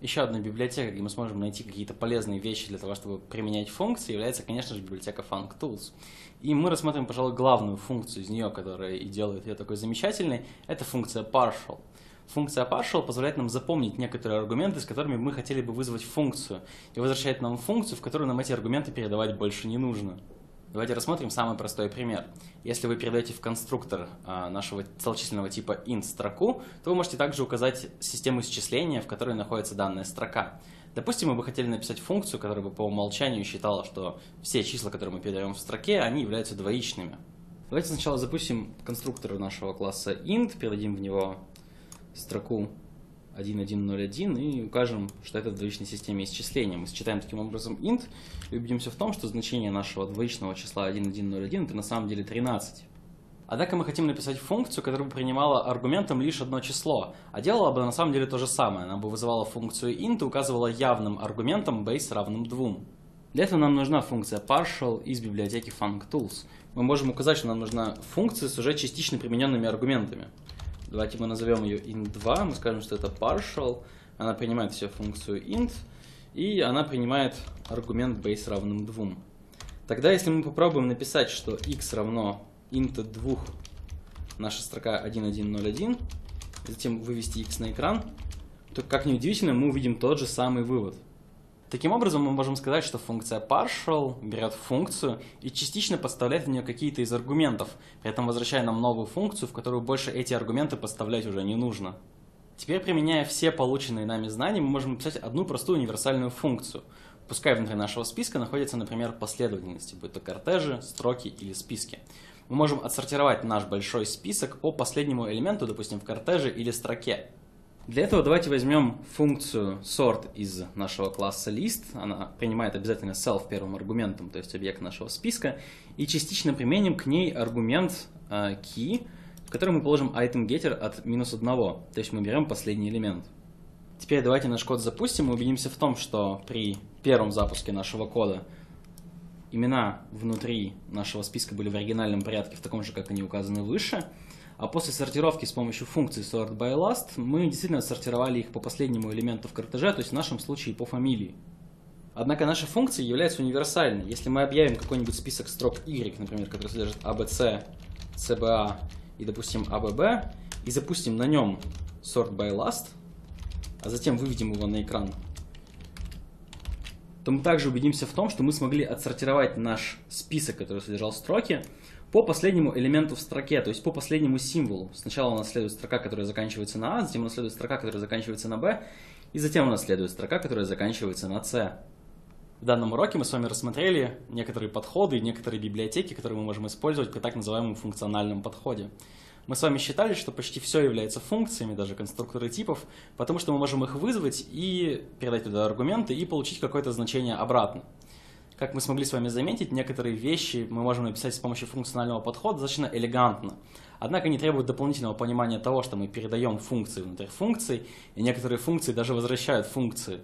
Еще одной библиотекой, где мы сможем найти какие-то полезные вещи для того, чтобы применять функции, является, конечно же, библиотека FuncTools. И мы рассмотрим, пожалуй, главную функцию из нее, которая и делает ее такой замечательной, это функция partial. Функция partial позволяет нам запомнить некоторые аргументы, с которыми мы хотели бы вызвать функцию, и возвращает нам функцию, в которую нам эти аргументы передавать больше не нужно. Давайте рассмотрим самый простой пример. Если вы передаете в конструктор а, нашего целочисленного типа int строку, то вы можете также указать систему исчисления, в которой находится данная строка. Допустим, мы бы хотели написать функцию, которая бы по умолчанию считала, что все числа, которые мы передаем в строке, они являются двоичными. Давайте сначала запустим конструктор нашего класса int, передадим в него строку 1101 и укажем, что это в двоичной системе исчисления. Мы считаем таким образом int и убедимся в том, что значение нашего двоичного числа 1101 это на самом деле 13. Однако мы хотим написать функцию, которая бы принимала аргументом лишь одно число, а делала бы на самом деле то же самое. Она бы вызывала функцию int и указывала явным аргументом base равным 2. Для этого нам нужна функция partial из библиотеки functools. Мы можем указать, что нам нужна функция с уже частично примененными аргументами. Давайте мы назовем ее int2, мы скажем, что это partial, она принимает всю функцию int, и она принимает аргумент base равным 2. Тогда, если мы попробуем написать, что x равно int 2, наша строка 1101, затем вывести x на экран, то, как ни удивительно, мы увидим тот же самый вывод – Таким образом, мы можем сказать, что функция partial берет функцию и частично подставляет в нее какие-то из аргументов, при этом возвращая нам новую функцию, в которую больше эти аргументы подставлять уже не нужно. Теперь, применяя все полученные нами знания, мы можем написать одну простую универсальную функцию. Пускай внутри нашего списка находятся, например, последовательности, будь то кортежи, строки или списки. Мы можем отсортировать наш большой список по последнему элементу, допустим, в кортеже или строке. Для этого давайте возьмем функцию sort из нашего класса list. Она принимает обязательно self первым аргументом, то есть объект нашего списка. И частично применим к ней аргумент uh, key, в который мы положим item getter от минус 1. То есть мы берем последний элемент. Теперь давайте наш код запустим и убедимся в том, что при первом запуске нашего кода имена внутри нашего списка были в оригинальном порядке, в таком же, как они указаны выше. А после сортировки с помощью функции sort by last мы действительно сортировали их по последнему элементу в кортеже, то есть в нашем случае по фамилии. Однако наша функция является универсальной. Если мы объявим какой-нибудь список строк y, например, который содержит abc, cba и, допустим, abb, и запустим на нем sort by last, а затем выведем его на экран, то мы также убедимся в том, что мы смогли отсортировать наш список, который содержал строки, по последнему элементу в строке, то есть по последнему символу. Сначала у нас следует строка, которая заканчивается на А, затем у нас следует строка, которая заканчивается на Б, и затем у нас следует строка, которая заканчивается на С. В данном уроке мы с вами рассмотрели некоторые подходы и некоторые библиотеки, которые мы можем использовать при так называемом функциональном подходе. Мы с вами считали, что почти все является функциями, даже конструкторы типов, потому что мы можем их вызвать и передать туда аргументы и получить какое-то значение обратно. Как мы смогли с вами заметить, некоторые вещи мы можем написать с помощью функционального подхода достаточно элегантно. Однако они требуют дополнительного понимания того, что мы передаем функции внутрь функций, и некоторые функции даже возвращают функции.